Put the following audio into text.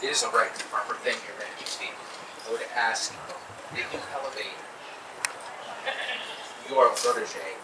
It is a right and proper thing, Your Majesty. I would ask that you elevate your protege